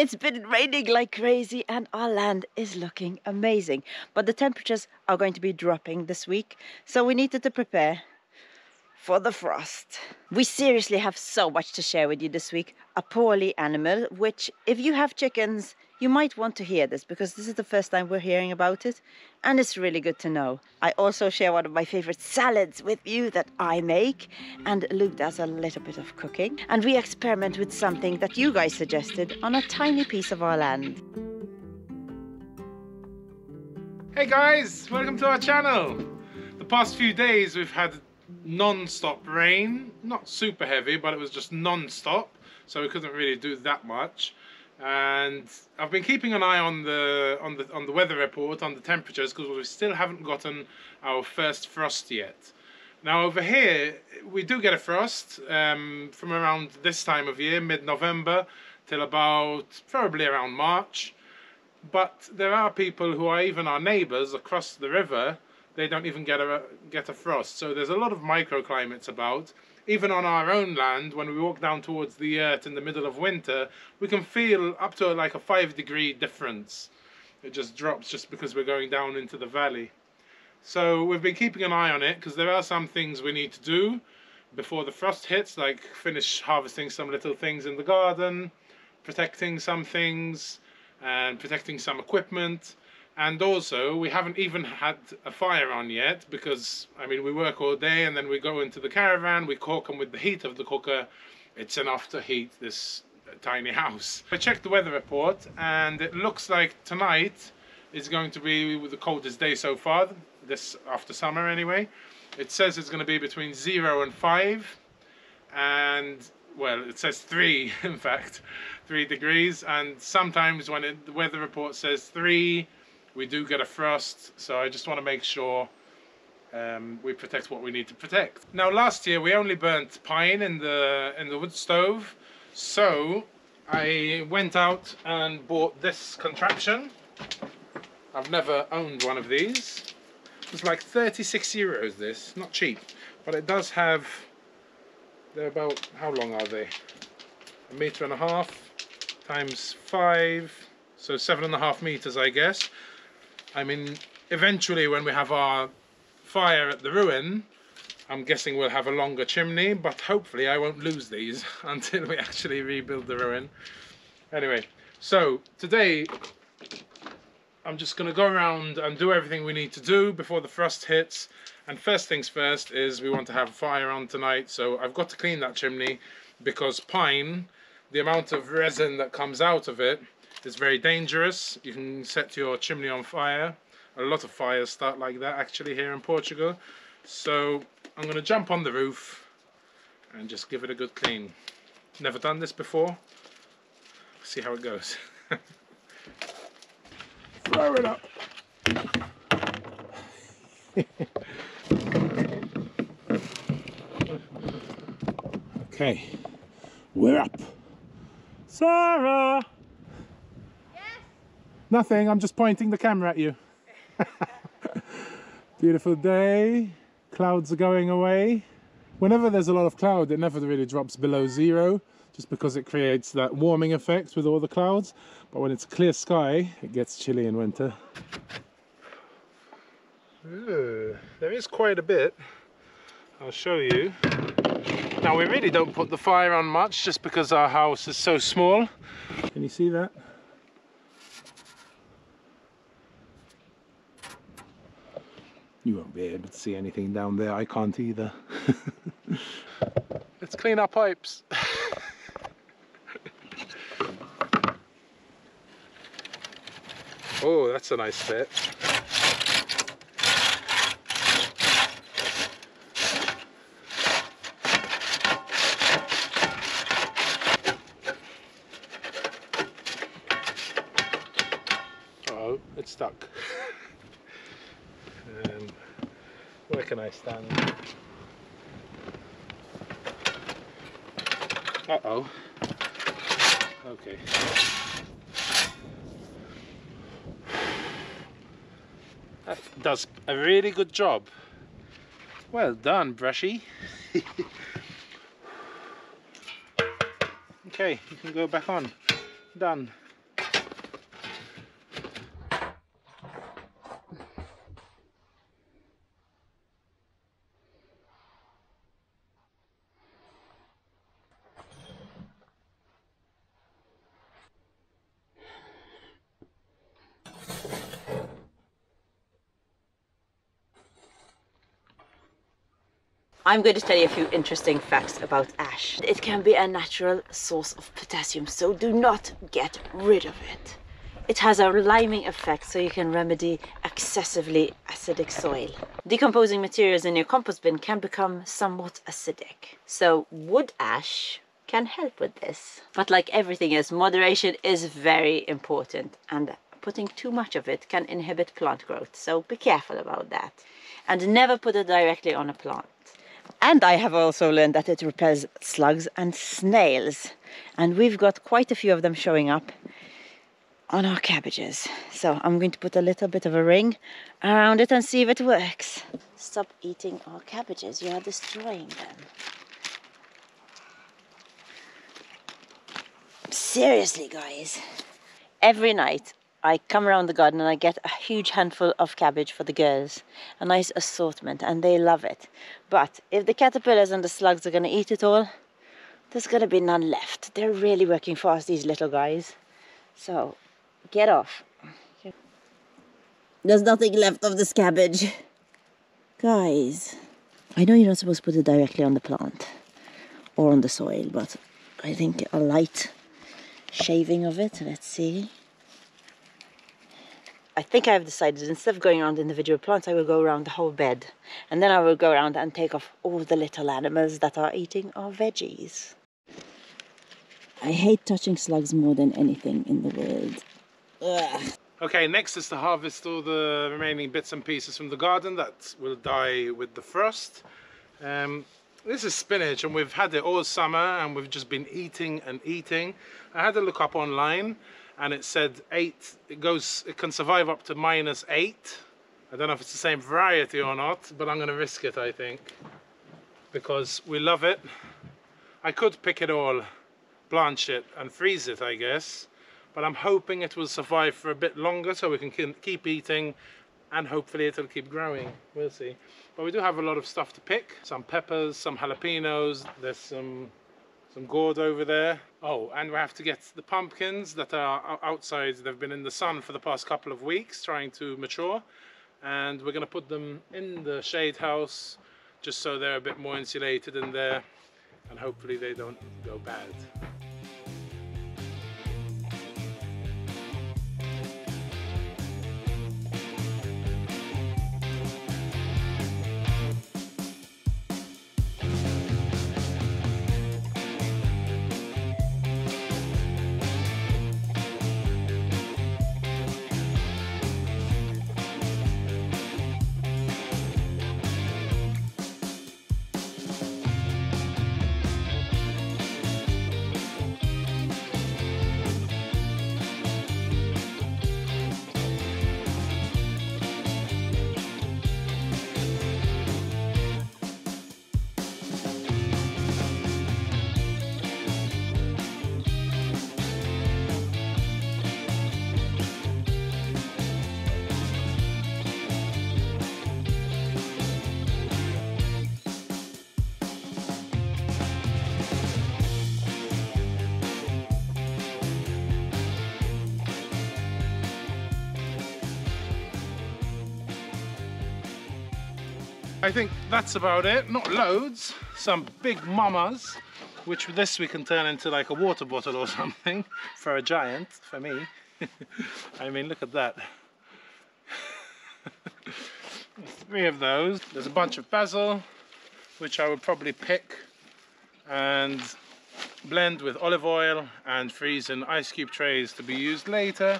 It's been raining like crazy and our land is looking amazing. But the temperatures are going to be dropping this week, so we needed to prepare for the frost. We seriously have so much to share with you this week. A poorly animal, which if you have chickens, you might want to hear this because this is the first time we're hearing about it and it's really good to know. I also share one of my favorite salads with you that I make and Luke does a little bit of cooking and we experiment with something that you guys suggested on a tiny piece of our land. Hey guys, welcome to our channel. The past few days we've had non-stop rain, not super heavy, but it was just non-stop, so we couldn't really do that much. And I've been keeping an eye on the on the on the weather report on the temperatures because we still haven't gotten our first frost yet. Now over here we do get a frost um, from around this time of year, mid-November, till about probably around March. But there are people who are even our neighbours across the river they don't even get a get a frost. So there's a lot of microclimates about. Even on our own land, when we walk down towards the earth in the middle of winter, we can feel up to like a five degree difference. It just drops just because we're going down into the valley. So we've been keeping an eye on it because there are some things we need to do before the frost hits, like finish harvesting some little things in the garden, protecting some things, and protecting some equipment and also we haven't even had a fire on yet because I mean we work all day and then we go into the caravan we cook and with the heat of the cooker it's enough to heat this uh, tiny house. I checked the weather report and it looks like tonight is going to be the coldest day so far this after summer anyway. It says it's going to be between 0 and 5 and well it says 3 in fact 3 degrees and sometimes when it, the weather report says 3 we do get a frost so I just want to make sure um, we protect what we need to protect. Now last year we only burnt pine in the in the wood stove so I went out and bought this contraption. I've never owned one of these. It's like 36 euros this, not cheap, but it does have, they're about, how long are they? A meter and a half times five, so seven and a half meters I guess. I mean, eventually when we have our fire at the ruin, I'm guessing we'll have a longer chimney, but hopefully I won't lose these until we actually rebuild the ruin. Anyway, so today I'm just going to go around and do everything we need to do before the frost hits. And first things first is we want to have a fire on tonight, so I've got to clean that chimney because pine, the amount of resin that comes out of it it's very dangerous. You can set your chimney on fire. A lot of fires start like that actually here in Portugal. So I'm going to jump on the roof and just give it a good clean. Never done this before. See how it goes. Throw it up. okay, we're up. Sarah! Nothing, I'm just pointing the camera at you. Beautiful day, clouds are going away. Whenever there's a lot of cloud, it never really drops below zero, just because it creates that warming effect with all the clouds. But when it's clear sky, it gets chilly in winter. Ooh, there is quite a bit. I'll show you. Now we really don't put the fire on much just because our house is so small. Can you see that? You won't be able to see anything down there, I can't either. Let's clean our pipes. oh, that's a nice fit. oh, it's stuck. Where I stand? Uh-oh. Okay. That does a really good job. Well done, Brushy. okay, you can go back on. Done. I'm going to tell you a few interesting facts about ash. It can be a natural source of potassium, so do not get rid of it. It has a liming effect, so you can remedy excessively acidic soil. Decomposing materials in your compost bin can become somewhat acidic, so wood ash can help with this. But like everything else, moderation is very important, and putting too much of it can inhibit plant growth, so be careful about that. And never put it directly on a plant. And I have also learned that it repels slugs and snails. And we've got quite a few of them showing up on our cabbages. So I'm going to put a little bit of a ring around it and see if it works. Stop eating our cabbages, you are destroying them. Seriously, guys. Every night I come around the garden and I get a huge handful of cabbage for the girls. A nice assortment, and they love it. But if the caterpillars and the slugs are going to eat it all, there's going to be none left. They're really working fast, these little guys. So Get off. There's nothing left of this cabbage. Guys, I know you're not supposed to put it directly on the plant or on the soil, but I think a light shaving of it, let's see. I think I have decided instead of going around individual plants, I will go around the whole bed. And then I will go around and take off all the little animals that are eating our veggies. I hate touching slugs more than anything in the world. Ugh. Okay, next is to harvest all the remaining bits and pieces from the garden that will die with the frost. Um, this is spinach and we've had it all summer and we've just been eating and eating. I had to look up online and it said eight, it goes, it can survive up to minus eight. I don't know if it's the same variety or not, but I'm gonna risk it, I think, because we love it. I could pick it all, blanch it and freeze it, I guess but I'm hoping it will survive for a bit longer so we can keep eating and hopefully it'll keep growing we'll see but we do have a lot of stuff to pick some peppers some jalapenos there's some some gourd over there. Oh and we have to get the pumpkins that are outside. They've been in the sun for the past couple of weeks trying to mature. And we're going to put them in the shade house just so they're a bit more insulated in there. And hopefully they don't go bad I think that's about it. Not loads. Some big mamas, which this we can turn into like a water bottle or something for a giant, for me. I mean, look at that. Three of those. There's a bunch of basil, which I would probably pick and blend with olive oil and freeze in ice cube trays to be used later.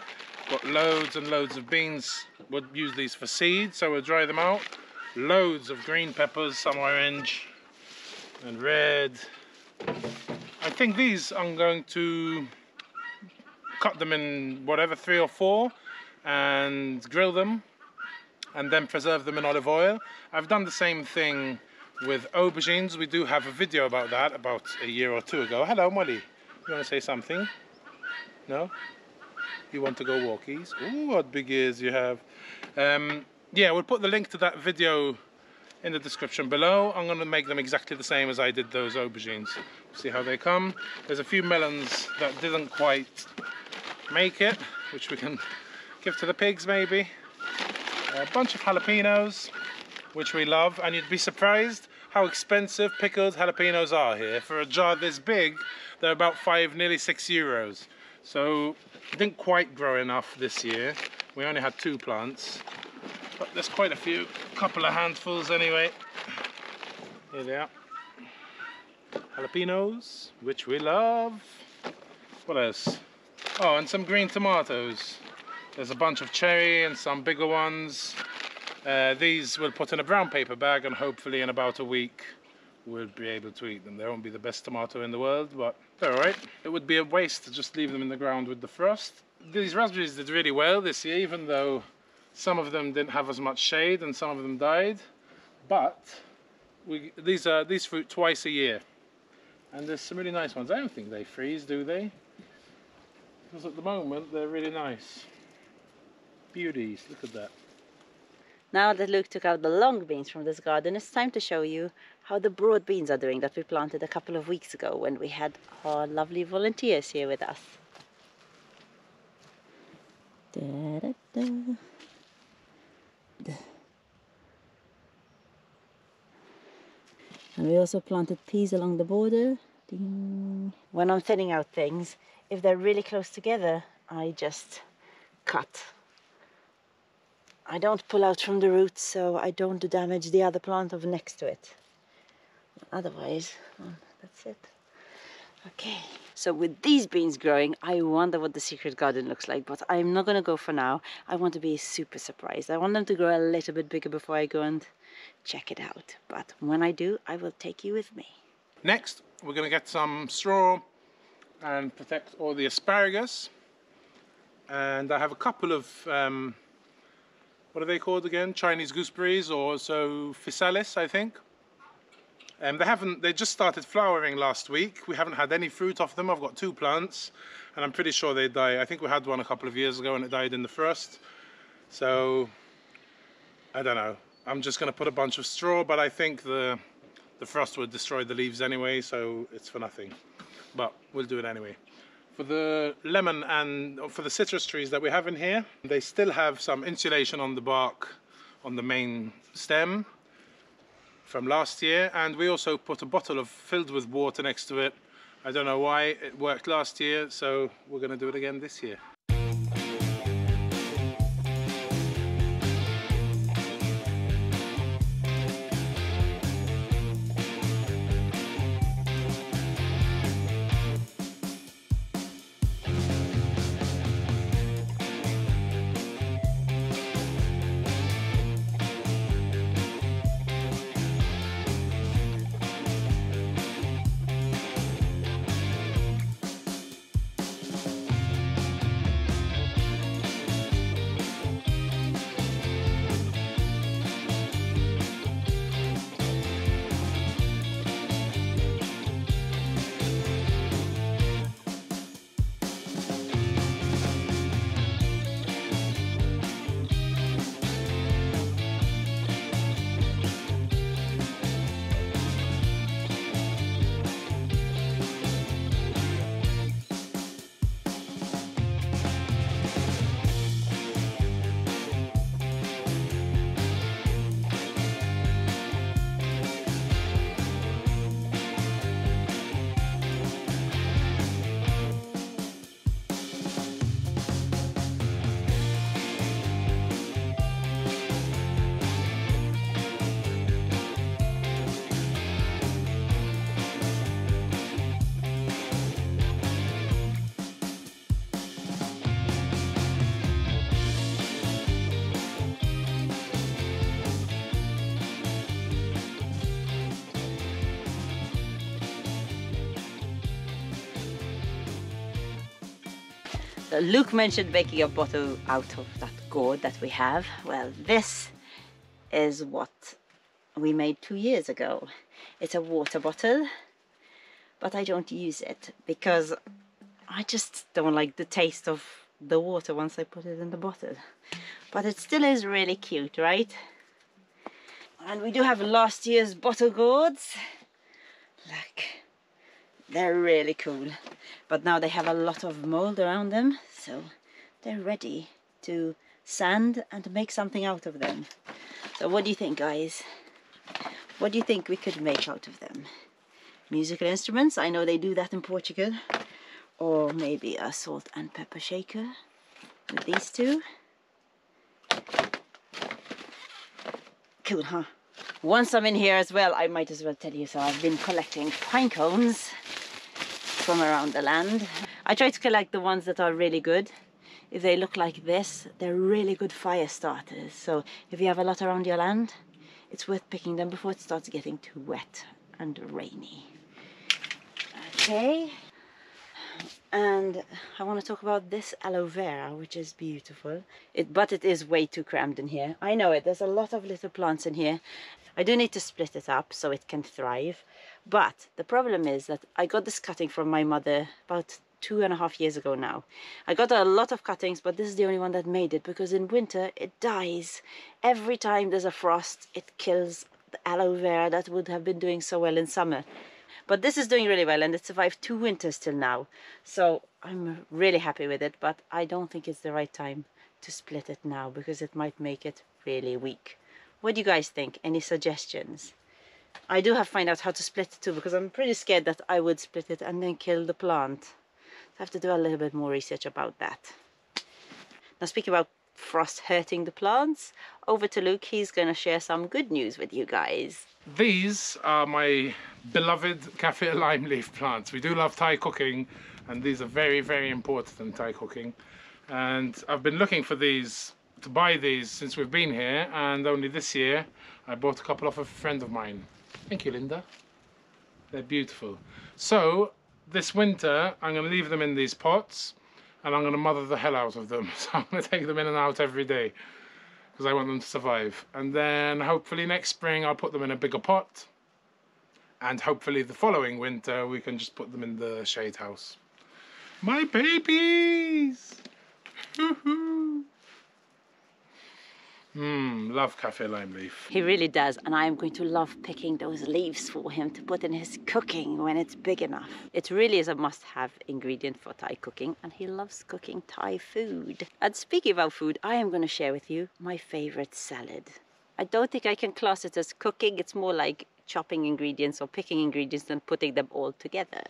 Got loads and loads of beans. Would use these for seed, so we'll dry them out loads of green peppers, some orange and red. I think these I'm going to cut them in whatever, three or four and grill them and then preserve them in olive oil. I've done the same thing with aubergines. We do have a video about that about a year or two ago. Hello, Molly. You want to say something? No? You want to go walkies? Ooh, what big ears you have. Um, yeah, we'll put the link to that video in the description below. I'm going to make them exactly the same as I did those aubergines. See how they come. There's a few melons that didn't quite make it, which we can give to the pigs maybe. A bunch of jalapenos, which we love, and you'd be surprised how expensive pickled jalapenos are here. For a jar this big, they're about five, nearly six euros. So didn't quite grow enough this year. We only had two plants, there's quite a few, couple of handfuls anyway. Here they are. Jalapenos, which we love. What else? Oh, and some green tomatoes. There's a bunch of cherry and some bigger ones. Uh, these we'll put in a brown paper bag and hopefully in about a week we'll be able to eat them. They won't be the best tomato in the world, but they're alright. It would be a waste to just leave them in the ground with the frost. These raspberries did really well this year, even though some of them didn't have as much shade and some of them died. But we, these are these fruit twice a year. And there's some really nice ones. I don't think they freeze, do they? Because at the moment they're really nice. Beauties, look at that. Now that Luke took out the long beans from this garden, it's time to show you how the broad beans are doing that we planted a couple of weeks ago when we had our lovely volunteers here with us. Da, da, da. And we also planted peas along the border. Ding. When I'm thinning out things, if they're really close together, I just cut. I don't pull out from the roots so I don't damage the other plant of next to it. Otherwise, that's it. Okay, so with these beans growing, I wonder what the secret garden looks like, but I'm not gonna go for now. I want to be super surprised. I want them to grow a little bit bigger before I go and check it out. But when I do, I will take you with me. Next, we're to get some straw and protect all the asparagus. And I have a couple of, um, what are they called again? Chinese gooseberries or so physalis, I think. Um, they haven't, they just started flowering last week. We haven't had any fruit off them. I've got two plants and I'm pretty sure they die. I think we had one a couple of years ago and it died in the frost. So, I don't know. I'm just going to put a bunch of straw, but I think the, the frost would destroy the leaves anyway, so it's for nothing. But we'll do it anyway. For the lemon and for the citrus trees that we have in here, they still have some insulation on the bark on the main stem from last year and we also put a bottle of filled with water next to it. I don't know why it worked last year so we're going to do it again this year Luke mentioned making a bottle out of that gourd that we have. Well, this is what we made two years ago. It's a water bottle, but I don't use it because I just don't like the taste of the water once I put it in the bottle. But it still is really cute, right? And we do have last year's bottle gourds. Look. They're really cool. But now they have a lot of mold around them, so they're ready to sand and make something out of them. So what do you think, guys? What do you think we could make out of them? Musical instruments, I know they do that in Portugal. Or maybe a salt and pepper shaker with these two. Cool, huh? Once I'm in here as well, I might as well tell you so. I've been collecting pine cones from around the land. I try to collect the ones that are really good. If they look like this, they're really good fire starters. So if you have a lot around your land, it's worth picking them before it starts getting too wet and rainy. Okay, and I want to talk about this aloe vera which is beautiful it but it is way too crammed in here I know it there's a lot of little plants in here I do need to split it up so it can thrive but the problem is that I got this cutting from my mother about two and a half years ago now I got a lot of cuttings but this is the only one that made it because in winter it dies every time there's a frost it kills the aloe vera that would have been doing so well in summer but this is doing really well and it survived two winters till now. So I'm really happy with it, but I don't think it's the right time to split it now because it might make it really weak. What do you guys think? Any suggestions? I do have to find out how to split it too because I'm pretty scared that I would split it and then kill the plant. Have to do a little bit more research about that. Now speaking about frost hurting the plants, over to Luke, he's going to share some good news with you guys. These are my beloved kaffir lime leaf plants. We do love Thai cooking and these are very, very important in Thai cooking. And I've been looking for these, to buy these since we've been here and only this year I bought a couple off a friend of mine. Thank you, Linda. They're beautiful. So this winter I'm going to leave them in these pots and I'm going to mother the hell out of them. So I'm going to take them in and out every day because I want them to survive. And then hopefully next spring I'll put them in a bigger pot and hopefully the following winter we can just put them in the shade house. My babies! Mmm, love kaffir lime leaf. He really does, and I am going to love picking those leaves for him to put in his cooking when it's big enough. It really is a must-have ingredient for Thai cooking, and he loves cooking Thai food. And speaking about food, I am going to share with you my favorite salad. I don't think I can class it as cooking, it's more like chopping ingredients or picking ingredients and putting them all together.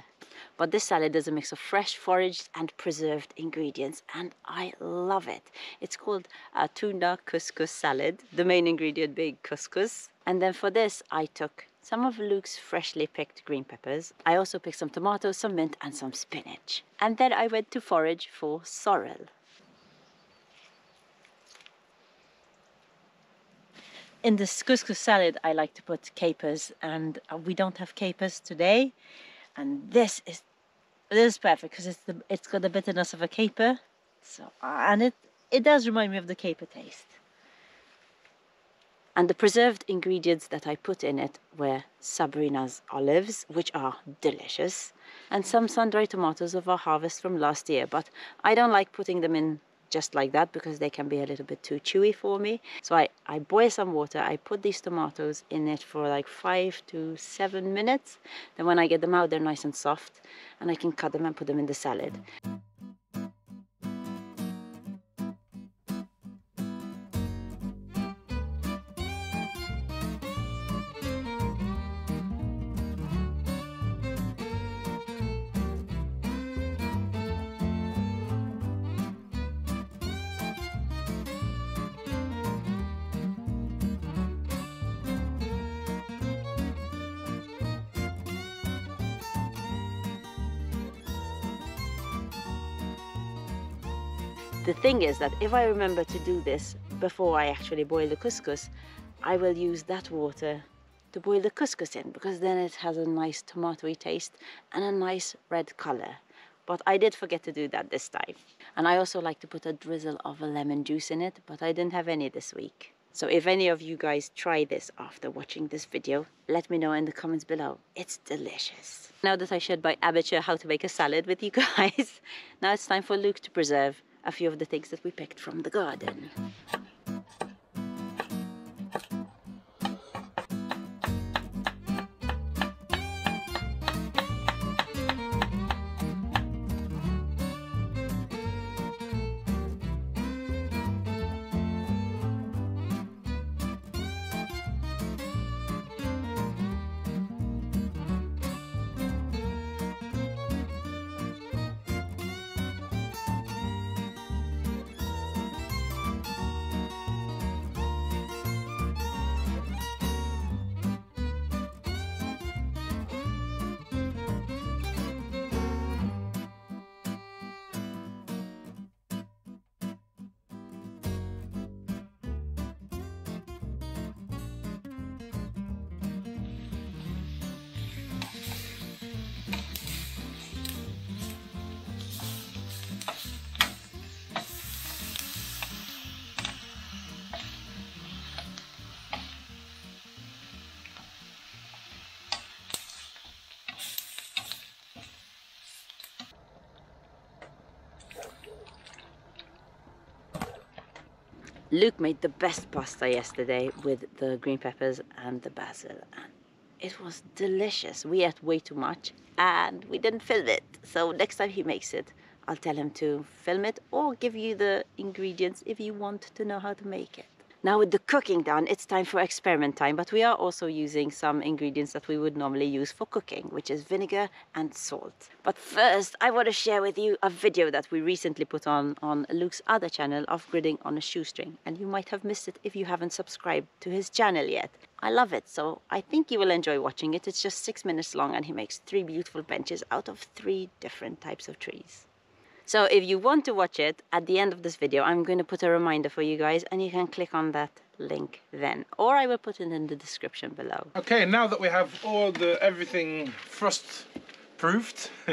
But this salad is a mix of fresh foraged and preserved ingredients and I love it. It's called a tuna couscous salad, the main ingredient being couscous. And then for this I took some of Luke's freshly picked green peppers. I also picked some tomatoes, some mint and some spinach. And then I went to forage for sorrel. in this couscous salad I like to put capers and uh, we don't have capers today and this is this is perfect because it's the it's got the bitterness of a caper. So and it it does remind me of the caper taste. And the preserved ingredients that I put in it were Sabrina's olives which are delicious and some sun-dried tomatoes of our harvest from last year but I don't like putting them in just like that because they can be a little bit too chewy for me. So I, I boil some water, I put these tomatoes in it for like five to seven minutes. Then when I get them out, they're nice and soft and I can cut them and put them in the salad. The thing is that if I remember to do this before I actually boil the couscous, I will use that water to boil the couscous in because then it has a nice tomatoey taste and a nice red color. But I did forget to do that this time. And I also like to put a drizzle of a lemon juice in it, but I didn't have any this week. So if any of you guys try this after watching this video, let me know in the comments below. It's delicious. Now that I shared by amateur how to make a salad with you guys, now it's time for Luke to preserve a few of the things that we picked from the garden. Luke made the best pasta yesterday with the green peppers and the basil and it was delicious. We ate way too much and we didn't film it. So next time he makes it, I'll tell him to film it or give you the ingredients if you want to know how to make it. Now with the cooking done, it's time for experiment time, but we are also using some ingredients that we would normally use for cooking, which is vinegar and salt. But first, I want to share with you a video that we recently put on on Luke's other channel of gridding on a shoestring, and you might have missed it if you haven't subscribed to his channel yet. I love it, so I think you will enjoy watching it. It's just six minutes long and he makes three beautiful benches out of three different types of trees. So if you want to watch it, at the end of this video, I'm going to put a reminder for you guys and you can click on that link then. Or I will put it in the description below. Okay, now that we have all the everything frost proofed,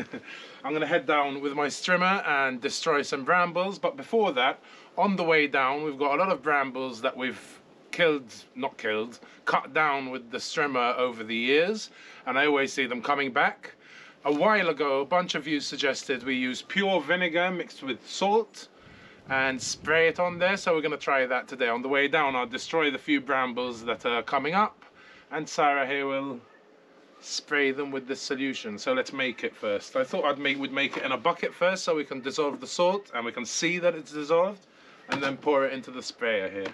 I'm gonna head down with my strimmer and destroy some brambles. But before that, on the way down, we've got a lot of brambles that we've killed, not killed, cut down with the strimmer over the years. And I always see them coming back. A while ago, a bunch of you suggested we use pure vinegar mixed with salt and spray it on there. So we're gonna try that today. On the way down, I'll destroy the few brambles that are coming up and Sarah here will spray them with this solution. So let's make it first. I thought I'd make, would make it in a bucket first so we can dissolve the salt and we can see that it's dissolved and then pour it into the sprayer here.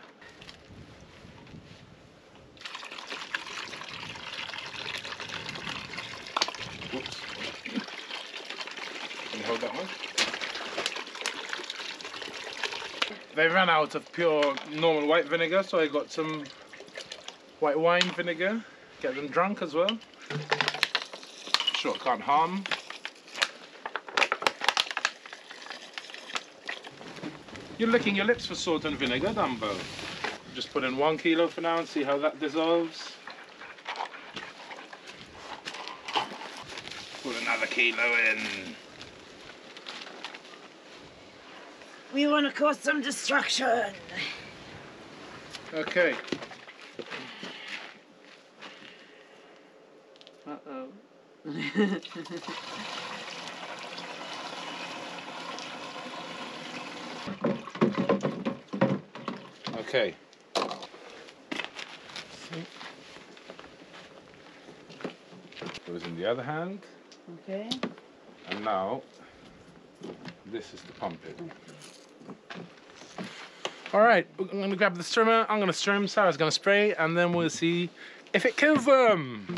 Whoops. Can you hold that one? They ran out of pure normal white vinegar, so I got some white wine vinegar. Get them drunk as well. Sure, can't harm. You're licking your lips for salt and vinegar, Dumbo. Just put in one kilo for now and see how that dissolves. Put another kilo in. We want to cause some destruction. Okay. Uh-oh. okay. Goes in the other hand, Okay. and now this is to pump it. All right, I'm gonna grab the strimmer. I'm gonna strim. Sarah's gonna spray, and then we'll see if it kills them.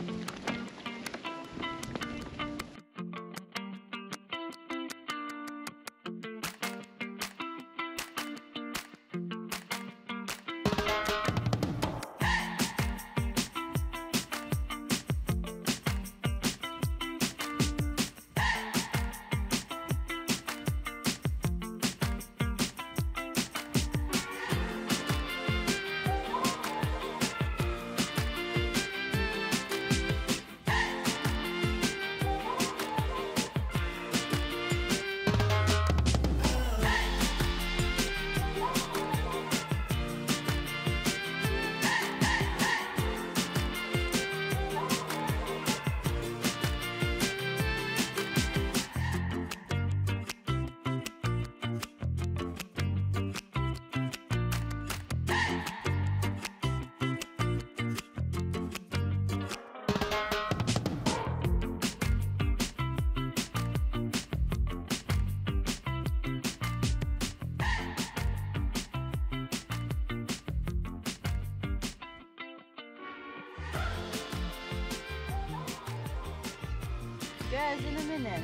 Guys, in a minute.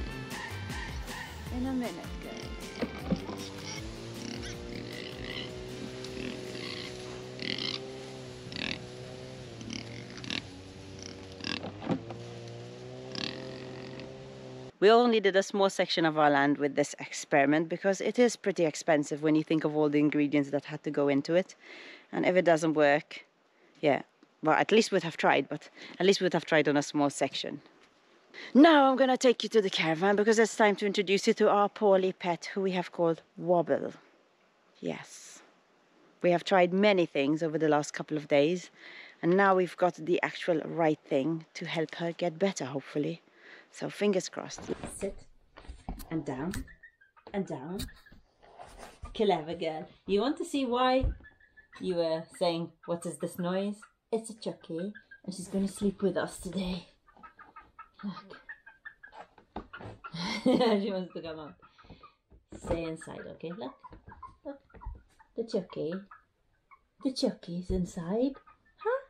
In a minute, guys. We only did a small section of our land with this experiment because it is pretty expensive when you think of all the ingredients that had to go into it. And if it doesn't work, yeah, well, at least we'd have tried, but at least we'd have tried on a small section. Now I'm gonna take you to the caravan because it's time to introduce you to our poorly pet who we have called Wobble. Yes. We have tried many things over the last couple of days and now we've got the actual right thing to help her get better, hopefully. So fingers crossed. Sit and down and down. Clever girl. You want to see why You were saying, what is this noise? It's a Chucky, and she's going to sleep with us today. Look. she wants to come out. Stay inside, okay? Look. Look. The Chucky. The Chucky's inside. Huh?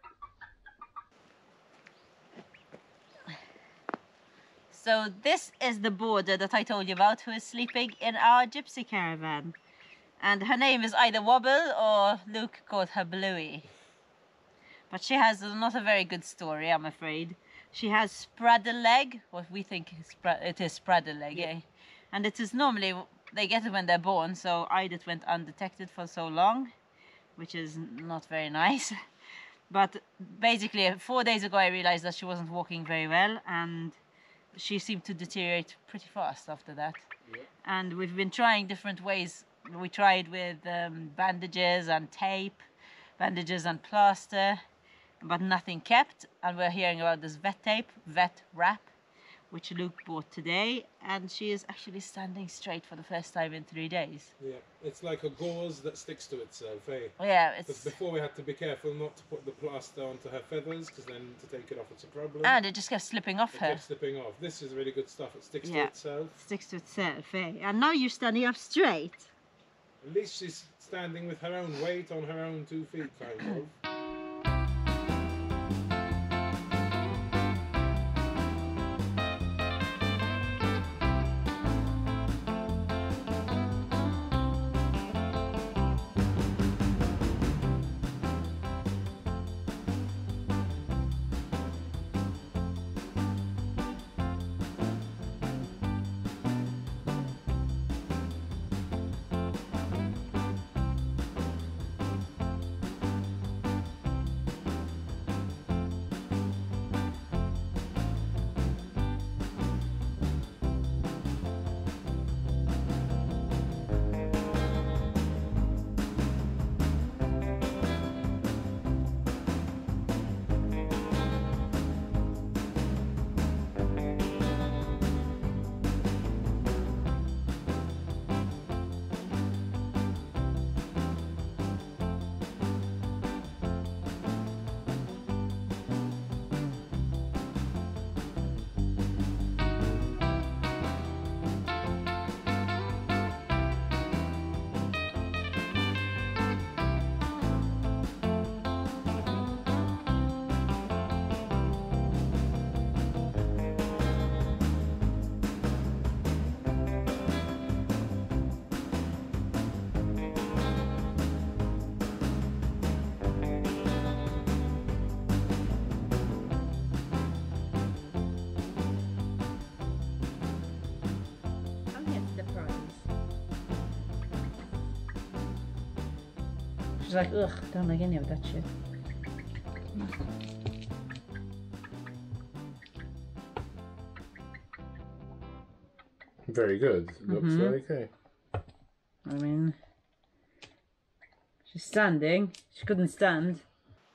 So this is the boarder that I told you about who is sleeping in our gypsy caravan. And her name is either Wobble or Luke called her Bluey. But she has not a very good story, I'm afraid. She has spraddle leg, what we think is it is spraddle leg, yeah. eh? And it is normally, they get it when they're born, so I just went undetected for so long, which is not very nice. But basically, four days ago I realized that she wasn't walking very well and she seemed to deteriorate pretty fast after that. Yeah. And we've been trying different ways. We tried with um, bandages and tape, bandages and plaster, but nothing kept. And we're hearing about this vet tape, vet wrap, which Luke bought today, and she is actually standing straight for the first time in three days. Yeah, it's like a gauze that sticks to itself, eh? Yeah, it's. before we had to be careful not to put the plaster onto her feathers, because then to take it off it's a problem. And it just kept slipping off it her. Kept slipping off. This is really good stuff. It sticks yeah. to itself. Sticks to itself, eh? And now you're standing up straight. At least she's standing with her own weight on her own two feet, kind of. She's like, ugh, don't like any of that shit. Very good. Looks mm -hmm. okay. I mean, she's standing. She couldn't stand.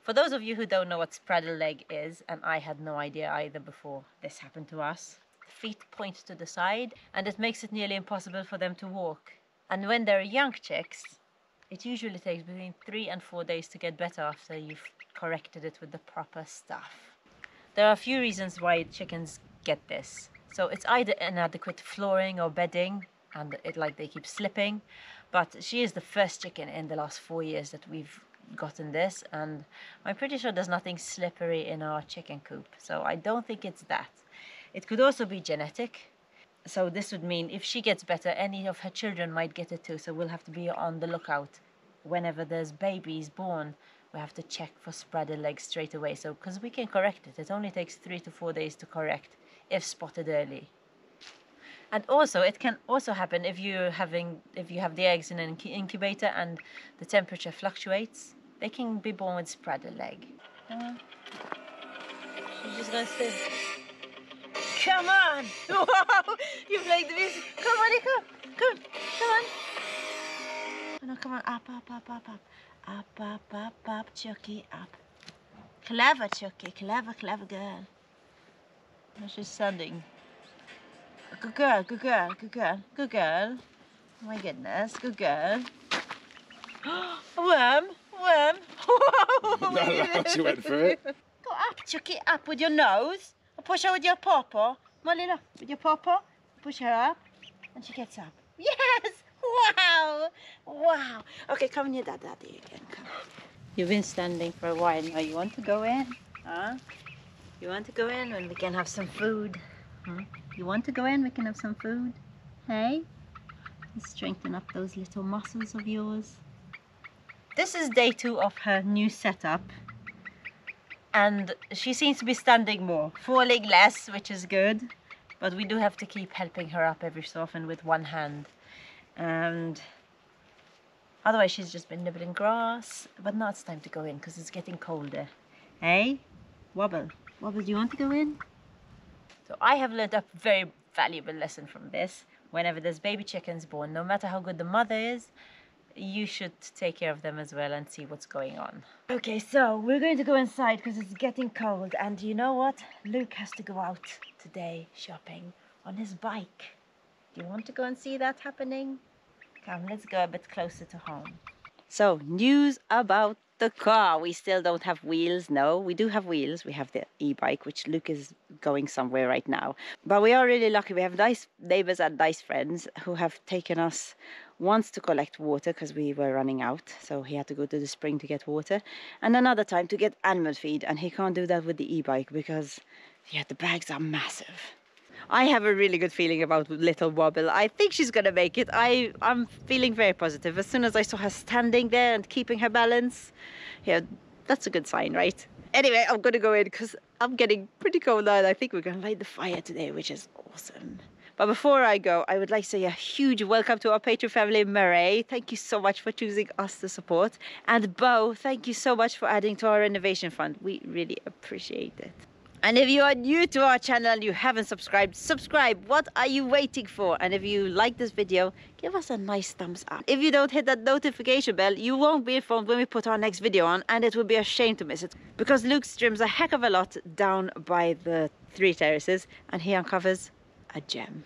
For those of you who don't know what spraddle leg is, and I had no idea either before this happened to us, feet point to the side and it makes it nearly impossible for them to walk. And when they're young chicks, it usually takes between three and four days to get better after you've corrected it with the proper stuff. There are a few reasons why chickens get this. So it's either inadequate flooring or bedding and it like they keep slipping. But she is the first chicken in the last four years that we've gotten this and I'm pretty sure there's nothing slippery in our chicken coop. So I don't think it's that. It could also be genetic so this would mean if she gets better, any of her children might get it too. So we'll have to be on the lookout whenever there's babies born. We have to check for spreader legs straight away. So because we can correct it, it only takes three to four days to correct if spotted early. And also, it can also happen if you're having if you have the eggs in an incubator and the temperature fluctuates. They can be born with spreader leg. Uh, just gonna. Come on! Wow! You played the music. Come on, Nico. Come, come on. Oh, no, come on. Up, up, up, up, up. Up, up, up, up, Chucky, up. Clever, Chucky. Clever, clever girl. Oh, she's standing. Good girl, good girl, good girl, good girl. Oh my goodness, good girl. worm? Worm. no, she went for it. Go up, chuck it up with your nose. Or push her with your pawpaw. Molly, look, with your pawpaw. Push her up. And she gets up. Yes! Wow! Wow! Okay, come near that daddy again. Come. You've been standing for a while now. You want to go in? Huh? You want to go in and we can have some food? Huh? You want to go in? We can have some food. Hey? Strengthen up those little muscles of yours. This is day two of her new setup. And she seems to be standing more, falling less, which is good. But we do have to keep helping her up every so often with one hand. And otherwise she's just been nibbling grass. But now it's time to go in because it's getting colder. Hey? Wobble. Wobble, do you want to go in? So I have learned a very valuable lesson from this. Whenever there's baby chickens born, no matter how good the mother is, you should take care of them as well and see what's going on. Okay, so we're going to go inside because it's getting cold. And you know what? Luke has to go out today shopping on his bike. Do you want to go and see that happening? Come, let's go a bit closer to home. So, news about the car. We still don't have wheels. No, we do have wheels. We have the e-bike, which Luke is going somewhere right now. But we are really lucky. We have nice neighbors and nice friends who have taken us once to collect water because we were running out. So he had to go to the spring to get water. And another time to get animal feed. And he can't do that with the e-bike because, yeah, the bags are massive. I have a really good feeling about little Wobble. I think she's gonna make it. I, I'm feeling very positive. As soon as I saw her standing there and keeping her balance, yeah, that's a good sign, right? Anyway, I'm gonna go in because I'm getting pretty cold now and I think we're gonna light the fire today, which is awesome. But before I go, I would like to say a huge welcome to our Patreon family, Murray. Thank you so much for choosing us to support. And Bo, thank you so much for adding to our renovation fund. We really appreciate it. And if you are new to our channel and you haven't subscribed, subscribe. What are you waiting for? And if you like this video, give us a nice thumbs up. If you don't hit that notification bell, you won't be informed when we put our next video on and it would be a shame to miss it. Because Luke streams a heck of a lot down by the three terraces and he uncovers a gem.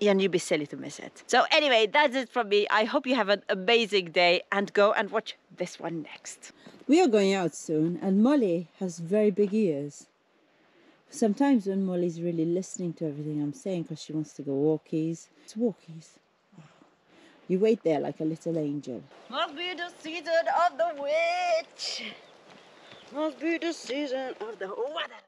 And you'd be silly to miss it. So anyway, that's it from me. I hope you have an amazing day and go and watch this one next. We are going out soon and Molly has very big ears. Sometimes when Molly's really listening to everything I'm saying because she wants to go walkies, it's walkies. You wait there like a little angel. Must be the season of the witch. Must be the season of the water.